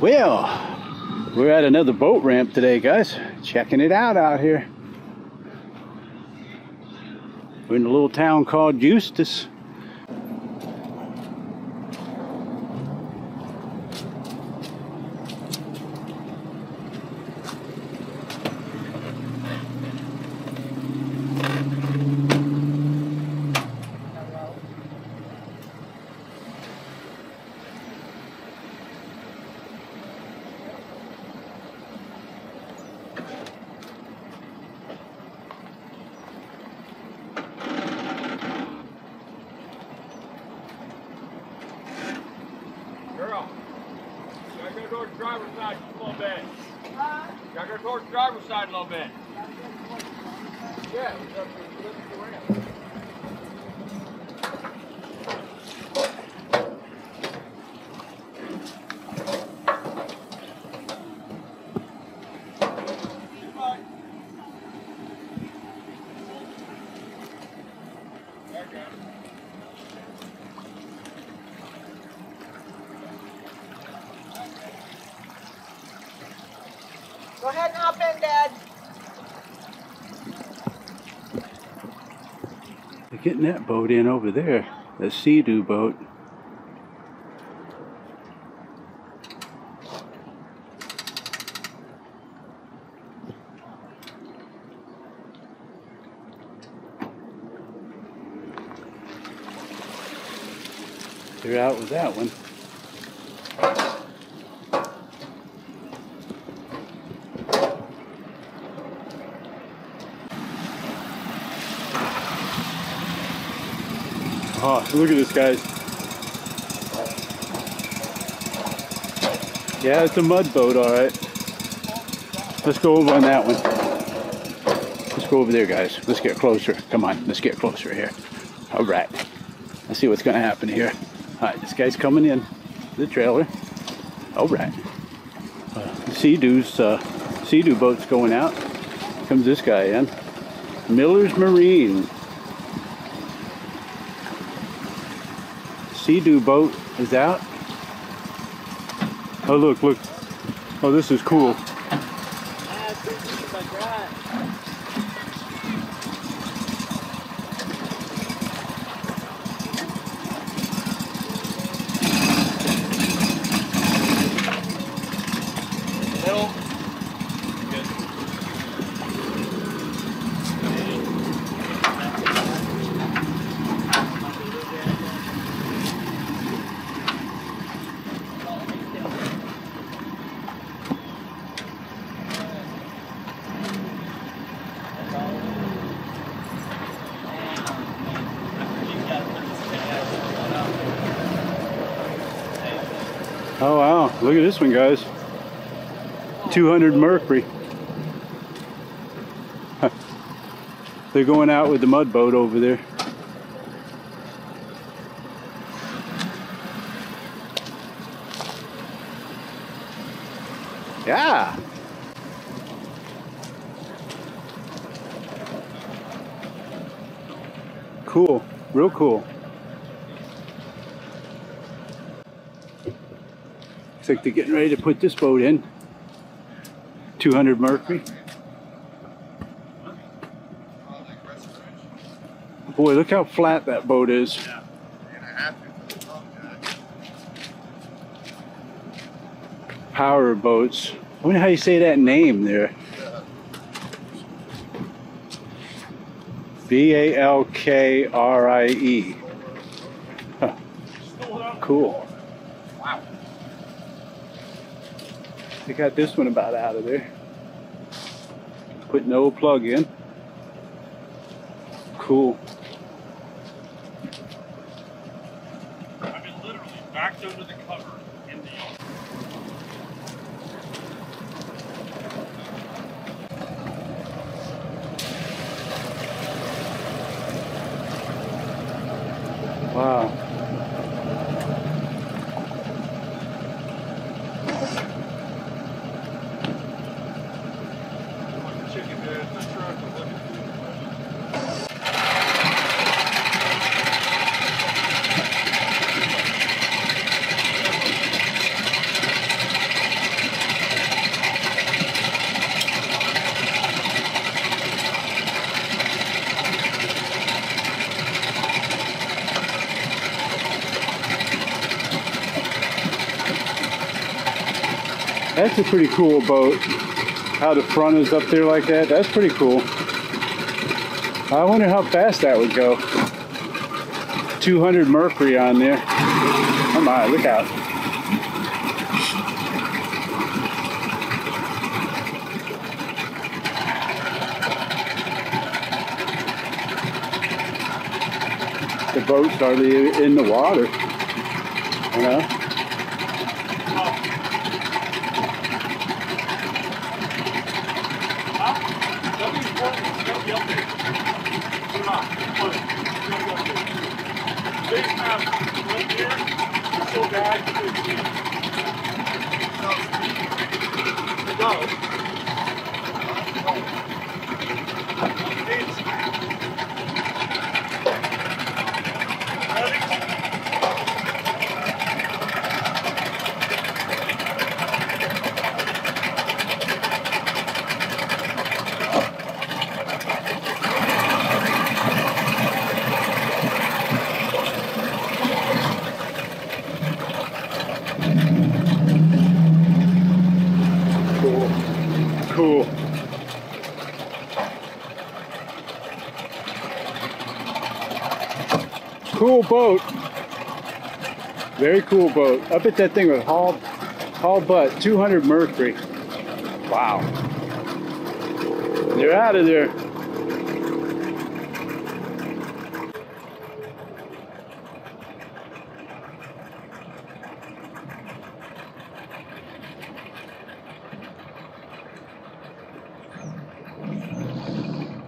Well, we're at another boat ramp today, guys. Checking it out out here. We're in a little town called Eustis. Go towards the driver's side just a little bit. Gotta go towards the driver's side a little bit. Yeah, it's up to- look at the ramp. Okay. Go ahead and hop in, Dad. They're getting that boat in over there. The Sea-Doo boat. They're out with that one. Oh, look at this, guys. Yeah, it's a mud boat, all right. Let's go over on that one. Let's go over there, guys. Let's get closer. Come on, let's get closer here. All right. Let's see what's going to happen here. All right, this guy's coming in the trailer. All right. Uh, Sea-Doo's, uh, Sea-Doo boat's going out. Comes this guy in. Miller's Marine. Sea-Doo boat is out. Oh, look, look. Oh, this is cool. Oh, wow. Look at this one, guys. 200 Mercury. They're going out with the mud boat over there. Yeah. Cool. Real cool. Looks like they're getting ready to put this boat in. 200 Mercury. Boy, look how flat that boat is. Power boats. I wonder how you say that name there. B A L K R I E. Huh. Cool. Wow. They got this one about out of there. Put no plug in. Cool. I've been literally backed under the cover in the yard. Wow. That's a pretty cool boat. How the front is up there like that. That's pretty cool. I wonder how fast that would go. 200 mercury on there. Oh my, look out. The boat's hardly in the water. You know? They'll be important. They'll be up there. Come on. Come on. They'll be up there. Big map right here. So. Go. Ready? Cool. Cool. Cool boat. Very cool boat. Up at that thing with Hall, Hall Butt, 200 mercury. Wow. They're out of there.